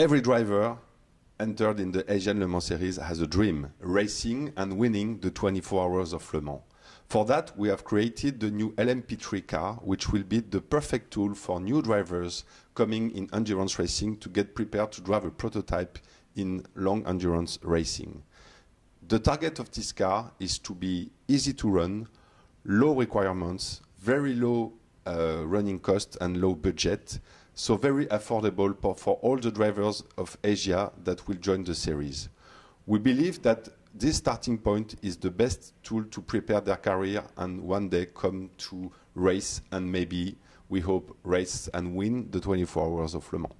Every driver entered in the Asian Le Mans Series has a dream, racing and winning the 24 hours of Le Mans. For that, we have created the new LMP3 car, which will be the perfect tool for new drivers coming in endurance racing to get prepared to drive a prototype in long endurance racing. The target of this car is to be easy to run, low requirements, very low uh, running cost and low budget, so very affordable for all the drivers of Asia that will join the series. We believe that this starting point is the best tool to prepare their career and one day come to race and maybe, we hope, race and win the 24 hours of Le Mans.